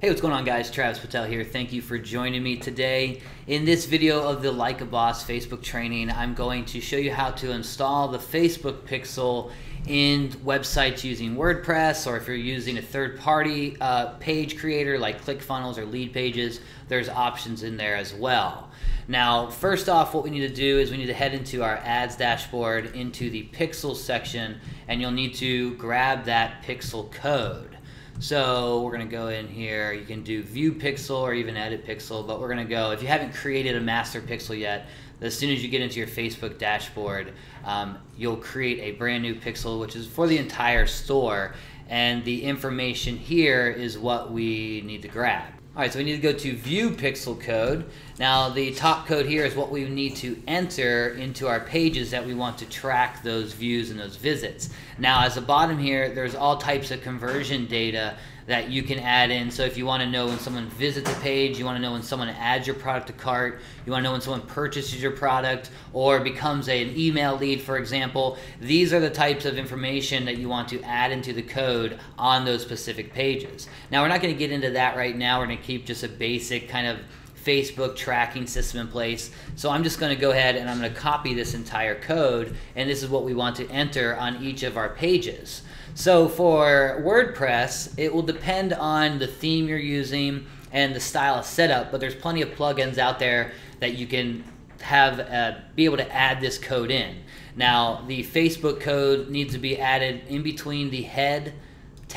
Hey, what's going on guys? Travis Petelle here. Thank you for joining me today. In this video of the Like a Boss Facebook training, I'm going to show you how to install the Facebook pixel in websites using WordPress or if you're using a third-party uh, page creator like ClickFunnels or Leadpages, there's options in there as well. Now, first off, what we need to do is we need to head into our ads dashboard into the pixel section and you'll need to grab that pixel code. So we're going to go in here. You can do view pixel or even edit pixel, but we're going to go, if you haven't created a master pixel yet, as soon as you get into your Facebook dashboard, um, you'll create a brand new pixel, which is for the entire store. And the information here is what we need to grab. All right, so we need to go to view pixel code. Now the top code here is what we need to enter into our pages that we want to track those views and those visits. Now as the bottom here, there's all types of conversion data that you can add in. So if you want to know when someone visits a page, you want to know when someone adds your product to cart, you want to know when someone purchases your product or becomes a, an email lead, for example, these are the types of information that you want to add into the code on those specific pages. Now we're not going to get into that right now. We're going to keep just a basic kind of Facebook tracking system in place. So I'm just going to go ahead and I'm going to copy this entire code and this is what we want to enter on each of our pages. So for WordPress, it will depend on the theme you're using and the style of setup, but there's plenty of plugins out there that you can have uh, be able to add this code in. Now, the Facebook code needs to be added in between the head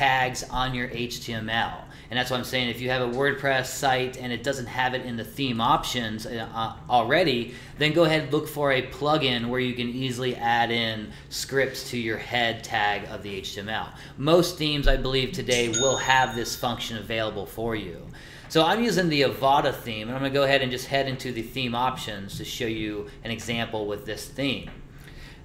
tags on your HTML. And that's what I'm saying. If you have a WordPress site and it doesn't have it in the theme options uh, already, then go ahead and look for a plugin where you can easily add in scripts to your head tag of the HTML. Most themes, I believe, today will have this function available for you. So I'm using the Avada theme, and I'm going to go ahead and just head into the theme options to show you an example with this theme.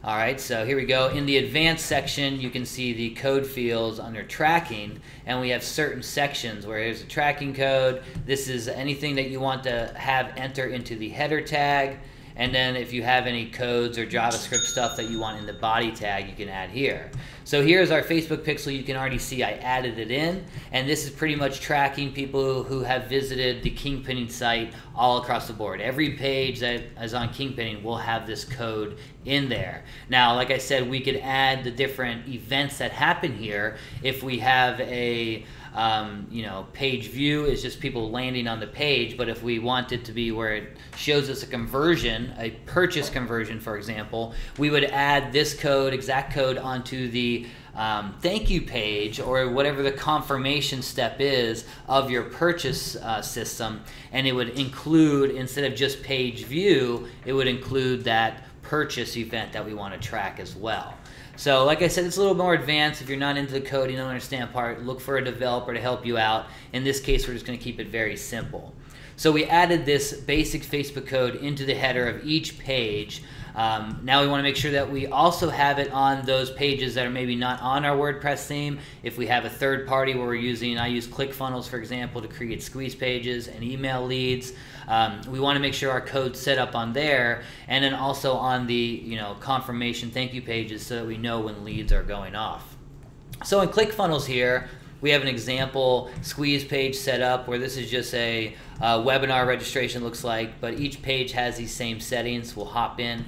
All right, so here we go. In the advanced section, you can see the code fields under tracking, and we have certain sections where here's a tracking code. This is anything that you want to have enter into the header tag. And then if you have any codes or JavaScript stuff that you want in the body tag, you can add here. So here's our Facebook pixel. You can already see I added it in. And this is pretty much tracking people who have visited the Kingpinning site all across the board. Every page that is on Kingpinning will have this code in there. Now, like I said, we could add the different events that happen here if we have a um, you know, page view is just people landing on the page, but if we want it to be where it shows us a conversion, a purchase conversion, for example, we would add this code, exact code, onto the um, thank you page or whatever the confirmation step is of your purchase uh, system, and it would include, instead of just page view, it would include that purchase event that we want to track as well. So, like I said, it's a little more advanced. If you're not into the code, you don't understand part, look for a developer to help you out. In this case, we're just going to keep it very simple. So we added this basic Facebook code into the header of each page. Um, now we want to make sure that we also have it on those pages that are maybe not on our WordPress theme. If we have a third party where we're using, I use ClickFunnels, for example, to create squeeze pages and email leads. Um, we want to make sure our code's set up on there and then also on the you know confirmation thank you pages so that we know when leads are going off. So in ClickFunnels here, we have an example squeeze page set up where this is just a uh, webinar registration looks like, but each page has these same settings. We'll hop in.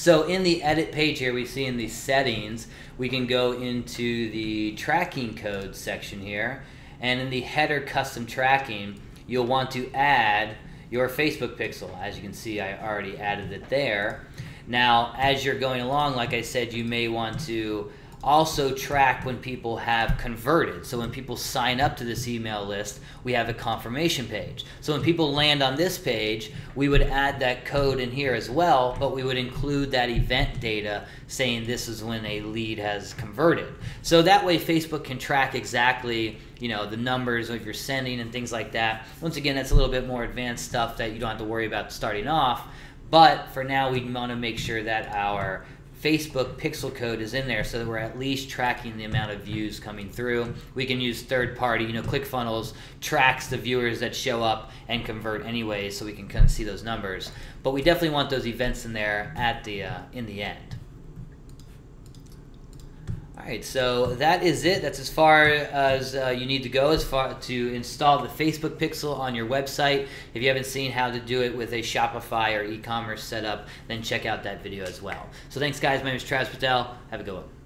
So in the edit page here, we see in the settings, we can go into the tracking code section here and in the header custom tracking, you'll want to add your Facebook pixel. As you can see, I already added it there. Now, as you're going along, like I said, you may want to also track when people have converted. So when people sign up to this email list, we have a confirmation page. So when people land on this page, we would add that code in here as well, but we would include that event data saying this is when a lead has converted. So that way Facebook can track exactly you know the numbers if you're sending and things like that. Once again, that's a little bit more advanced stuff that you don't have to worry about starting off. But for now, we want to make sure that our Facebook pixel code is in there so that we're at least tracking the amount of views coming through. We can use third party, you know, ClickFunnels tracks the viewers that show up and convert anyway so we can kind of see those numbers. But we definitely want those events in there at the uh, in the end. All right, so that is it. That's as far as uh, you need to go as far to install the Facebook Pixel on your website. If you haven't seen how to do it with a Shopify or e-commerce setup, then check out that video as well. So thanks, guys. My name is Travis Petelle. Have a good one.